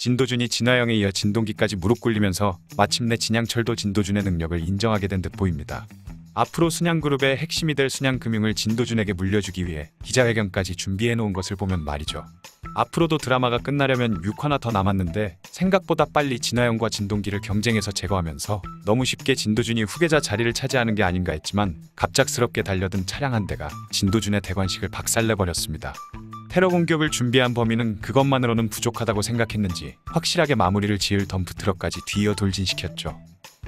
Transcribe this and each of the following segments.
진도준이 진화영에 이어 진동기까지 무릎 꿇리면서 마침내 진양철도 진도준의 능력을 인정하게 된 듯 보입니다. 앞으로 순양그룹의 핵심이 될 순양금융을 진도준에게 물려주기 위해 기자회견까지 준비해 놓은 것을 보면 말이죠. 앞으로도 드라마가 끝나려면 6화나 더 남았는데 생각보다 빨리 진화영과 진동기를 경쟁에서 제거하면서 너무 쉽게 진도준이 후계자 자리를 차지하는 게 아닌가 했지만 갑작스럽게 달려든 차량 한 대가 진도준의 대관식을 박살내버렸습니다. 테러 공격을 준비한 범인은 그것만으로는 부족하다고 생각했는지 확실하게 마무리를 지을 덤프트럭까지 뒤이어 돌진시켰죠.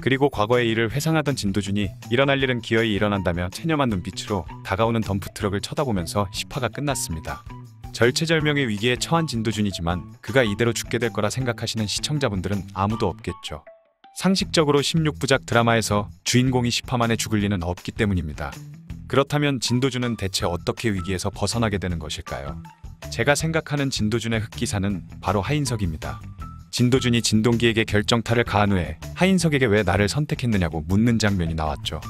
그리고 과거의 일을 회상하던 진도준이 일어날 일은 기어이 일어난다며 체념한 눈빛으로 다가오는 덤프트럭을 쳐다보면서 10화가 끝났습니다. 절체절명의 위기에 처한 진도준이지만 그가 이대로 죽게 될 거라 생각하시는 시청자분들은 아무도 없겠죠. 상식적으로 16부작 드라마에서 주인공이 10화 만에 죽을 리는 없기 때문입니다. 그렇다면 진도준은 대체 어떻게 위기에서 벗어나게 되는 것일까요? 제가 생각하는 진도준의 흑기사는 바로 하인석입니다. 진도준이 진동기에게 결정타를 가한 후에 하인석에게 왜 나를 선택했느냐고 묻는 장면이 나왔죠.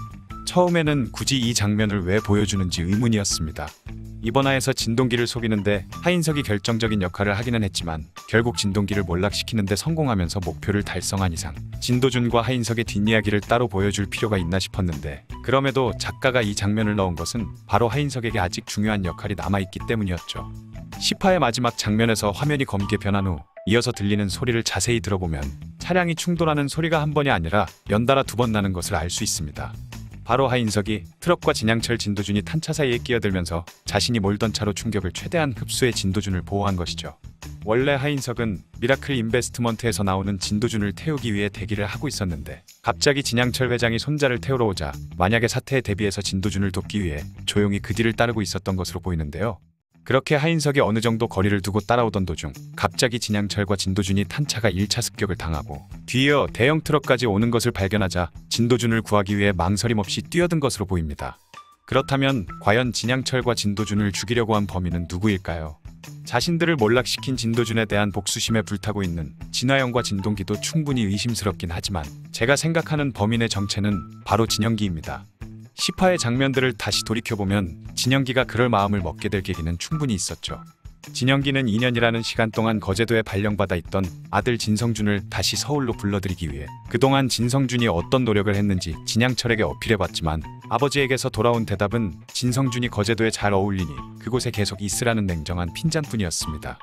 처음에는 굳이 이 장면을 왜 보여주는지 의문이었습니다. 화에서 진동기를 속이는데 하인석이 결정적인 역할을 하기는 했지만 결국 진동기를 몰락시키는데 성공하면서 목표를 달성한 이상 진도준과 하인석의 뒷이야기를 따로 보여줄 필요가 있나 싶었는데 그럼에도 작가가 이 장면을 넣은 것은 바로 하인석에게 아직 중요한 역할이 남아있기 때문이었죠. 10화의 마지막 장면에서 화면이 검게 변한 후 이어서 들리는 소리를 자세히 들어보면 차량이 충돌하는 소리가 한 번이 아니라 연달아 두 번 나는 것을 알 수 있습니다. 바로 하인석이 트럭과 진양철 진도준이 탄차 사이에 끼어들면서 자신이 몰던 차로 충격을 최대한 흡수해 진도준을 보호한 것이죠. 원래 하인석은 Miracle Investment에서 나오는 진도준을 태우기 위해 대기를 하고 있었는데 갑자기 진양철 회장이 손자를 태우러 오자 만약의 사태에 대비해서 진도준을 돕기 위해 조용히 그 뒤를 따르고 있었던 것으로 보이는데요. 그렇게 하인석이 어느 정도 거리를 두고 따라오던 도중 갑자기 진양철과 진도준이 탄차가 1차 습격을 당하고 뒤이어 대형 트럭까지 오는 것을 발견하자 진도준을 구하기 위해 망설임 없이 뛰어든 것으로 보입니다. 그렇다면 과연 진양철과 진도준을 죽이려고 한 범인은 누구일까요? 자신들을 몰락시킨 진도준에 대한 복수심에 불타고 있는 진화영과 진동기도 충분히 의심스럽긴 하지만 제가 생각하는 범인의 정체는 바로 진영기입니다. 10화의 장면들을 다시 돌이켜보면 진영기가 그럴 마음을 먹게 될 계기는 충분히 있었죠. 진영기는 2년이라는 시간 동안 거제도에 발령받아 있던 아들 진성준을 다시 서울로 불러들이기 위해 그동안 진성준이 어떤 노력을 했는지 진양철에게 어필해봤지만 아버지에게서 돌아온 대답은 진성준이 거제도에 잘 어울리니 그곳에 계속 있으라는 냉정한 핀잔뿐이었습니다.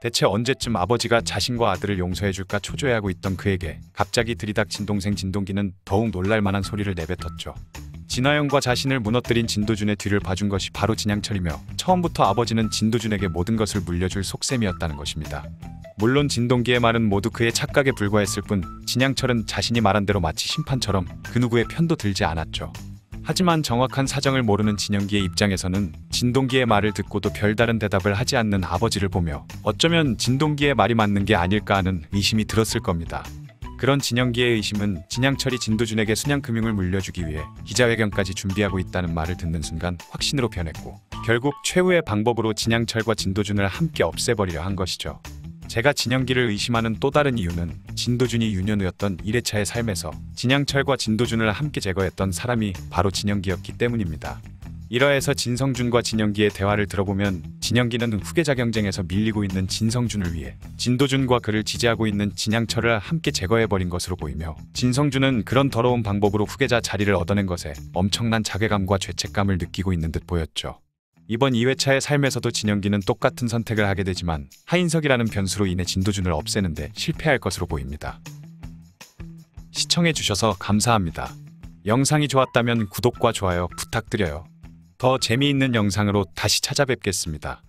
대체 언제쯤 아버지가 자신과 아들을 용서해줄까 초조해하고 있던 그에게 갑자기 들이닥친 동생 진동기는 더욱 놀랄만한 소리를 내뱉었죠. 진화영과 자신을 무너뜨린 진도준의 뒤를 봐준 것이 바로 진양철이며 처음부터 아버지는 진도준에게 모든 것을 물려줄 속셈이었다는 것입니다. 물론 진동기의 말은 모두 그의 착각에 불과했을 뿐 진양철은 자신이 말한 대로 마치 심판처럼 그 누구의 편도 들지 않았죠. 하지만 정확한 사정을 모르는 진영기의 입장에서는 진동기의 말을 듣고도 별다른 대답을 하지 않는 아버지를 보며 어쩌면 진동기의 말이 맞는 게 아닐까 하는 의심이 들었을 겁니다. 그런 진영기의 의심은 진양철이 진도준에게 순양금융을 물려주기 위해 기자회견까지 준비하고 있다는 말을 듣는 순간 확신으로 변했고 결국 최후의 방법으로 진양철과 진도준을 함께 없애버리려 한 것이죠. 제가 진영기를 의심하는 또 다른 이유는 진도준이 유년 후였던 1회차의 삶에서 진양철과 진도준을 함께 제거했던 사람이 바로 진영기였기 때문입니다. 1화에서 진성준과 진영기의 대화를 들어보면 진영기는 후계자 경쟁에서 밀리고 있는 진성준을 위해 진도준과 그를 지지하고 있는 진양철을 함께 제거해버린 것으로 보이며 진성준은 그런 더러운 방법으로 후계자 자리를 얻어낸 것에 엄청난 자괴감과 죄책감을 느끼고 있는 듯 보였죠. 이번 2회차의 삶에서도 진영기는 똑같은 선택을 하게 되지만 하인석이라는 변수로 인해 진도준을 없애는데 실패할 것으로 보입니다. 시청해주셔서 감사합니다. 영상이 좋았다면 구독과 좋아요 부탁드려요. 더 재미있는 영상으로 다시 찾아뵙겠습니다.